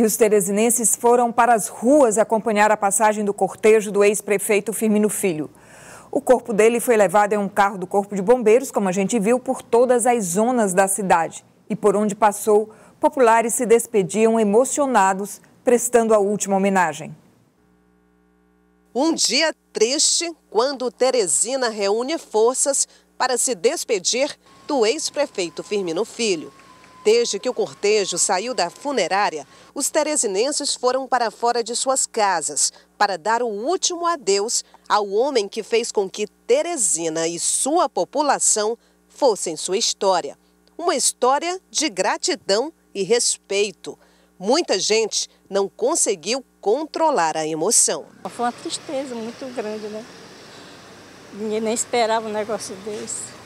E os teresinenses foram para as ruas acompanhar a passagem do cortejo do ex-prefeito Firmino Filho. O corpo dele foi levado em um carro do Corpo de Bombeiros, como a gente viu, por todas as zonas da cidade. E por onde passou, populares se despediam emocionados, prestando a última homenagem. Um dia triste quando Teresina reúne forças para se despedir do ex-prefeito Firmino Filho. Desde que o cortejo saiu da funerária, os teresinenses foram para fora de suas casas para dar o último adeus ao homem que fez com que Teresina e sua população fossem sua história. Uma história de gratidão e respeito. Muita gente não conseguiu controlar a emoção. Foi uma tristeza muito grande, né? Ninguém nem esperava um negócio desse.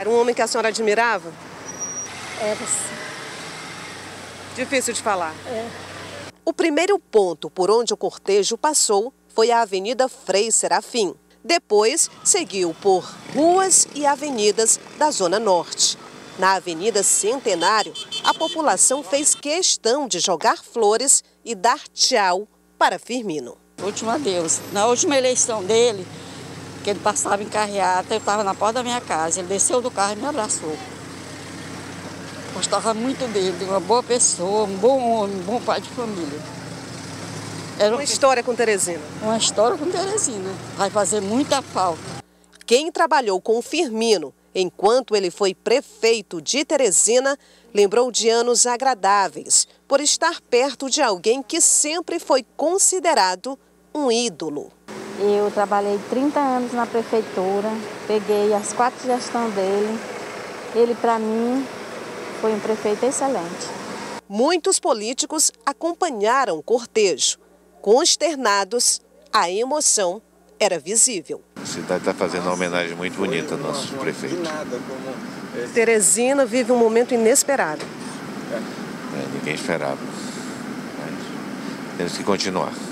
Era um homem que a senhora admirava? Era sim. Difícil de falar. É. O primeiro ponto por onde o cortejo passou foi a Avenida Frei Serafim. Depois, seguiu por ruas e avenidas da Zona Norte. Na Avenida Centenário, a população fez questão de jogar flores e dar tchau para Firmino. Último adeus. Na última eleição dele, que ele passava em carreata, eu estava na porta da minha casa. Ele desceu do carro e me abraçou. Gostava muito dele, uma boa pessoa, um bom homem, um bom pai de família. Era uma história com Teresina. Uma história com Teresina. Vai fazer muita falta. Quem trabalhou com o Firmino enquanto ele foi prefeito de Teresina, lembrou de anos agradáveis por estar perto de alguém que sempre foi considerado um ídolo. Eu trabalhei 30 anos na prefeitura, peguei as quatro gestões dele. Ele, para mim, foi um prefeito excelente. Muitos políticos acompanharam o cortejo. Consternados, a emoção era visível. A cidade está fazendo uma homenagem muito bonita ao nosso prefeito. Teresina vive um momento inesperado. É, ninguém esperava. Mas temos que continuar.